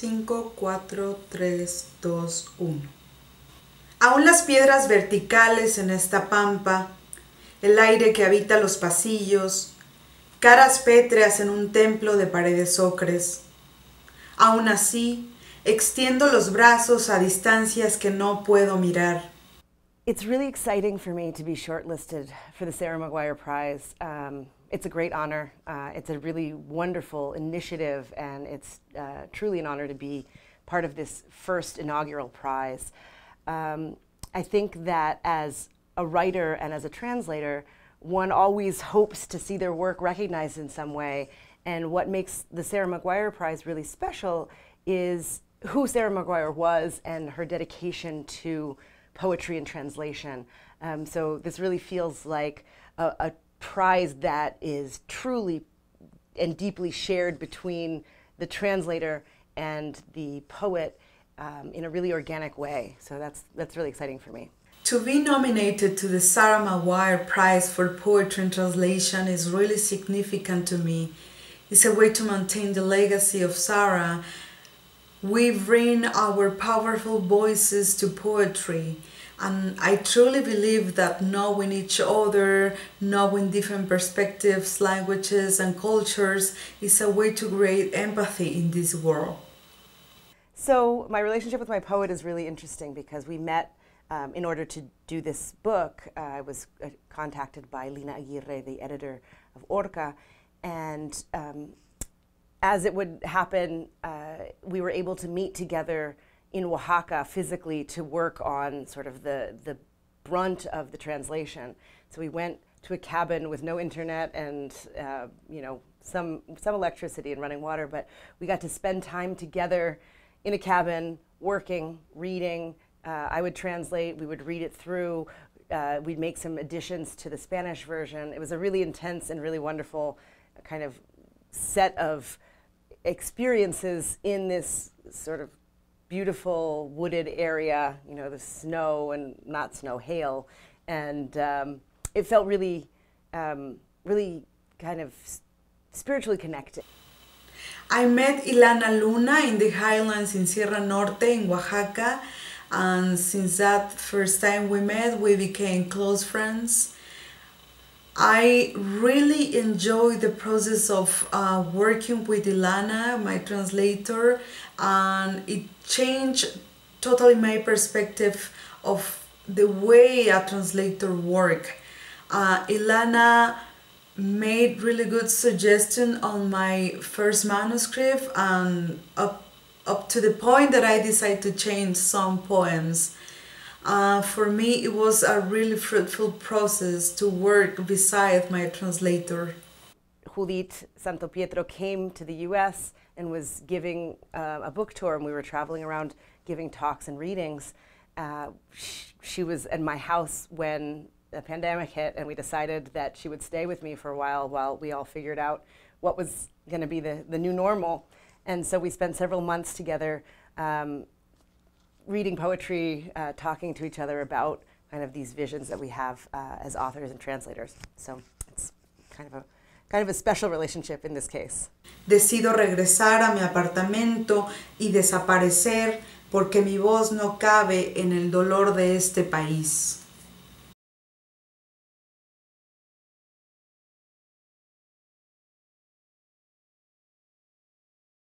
5, 4, 3, 2, 1. Aún las piedras verticales en esta pampa, el aire que habita los pasillos, caras pétreas en un templo de paredes ocres. Aún así, extiendo los brazos a distancias que no puedo mirar. It's really exciting for me to be shortlisted for the Sarah Maguire Prize. Um, it's a great honor. Uh, it's a really wonderful initiative, and it's uh, truly an honor to be part of this first inaugural prize. Um, I think that as a writer and as a translator, one always hopes to see their work recognized in some way. And what makes the Sarah Maguire Prize really special is who Sarah Maguire was and her dedication to poetry and translation. Um, so this really feels like a, a prize that is truly and deeply shared between the translator and the poet um, in a really organic way. So that's, that's really exciting for me. To be nominated to the Sarah Maguire Prize for Poetry and Translation is really significant to me. It's a way to maintain the legacy of Sarah. We bring our powerful voices to poetry and I truly believe that knowing each other, knowing different perspectives, languages, and cultures is a way to create empathy in this world. So, my relationship with my poet is really interesting because we met um, in order to do this book. Uh, I was uh, contacted by Lina Aguirre, the editor of Orca, and um, as it would happen, uh, we were able to meet together in Oaxaca physically to work on sort of the, the brunt of the translation. So we went to a cabin with no internet and uh, you know some some electricity and running water, but we got to spend time together in a cabin, working, reading. Uh, I would translate. We would read it through. Uh, we'd make some additions to the Spanish version. It was a really intense and really wonderful kind of set of experiences in this sort of beautiful wooded area, you know, the snow and not snow, hail. And um, it felt really, um, really kind of spiritually connected. I met Ilana Luna in the highlands in Sierra Norte in Oaxaca. And since that first time we met, we became close friends. I really enjoy the process of uh, working with Ilana, my translator, and it changed totally my perspective of the way a translator work. Uh, Ilana made really good suggestion on my first manuscript and up, up to the point that I decided to change some poems. Uh, for me, it was a really fruitful process to work beside my translator. Judith Santopietro came to the US and was giving uh, a book tour, and we were traveling around giving talks and readings. Uh, she, she was in my house when the pandemic hit, and we decided that she would stay with me for a while while we all figured out what was going to be the, the new normal. And so we spent several months together um, reading poetry, uh, talking to each other about kind of these visions that we have uh, as authors and translators. So it's kind of a kind of a special relationship in this case. Decido regresar a mi apartamento y desaparecer porque mi voz no cabe en el dolor de este país.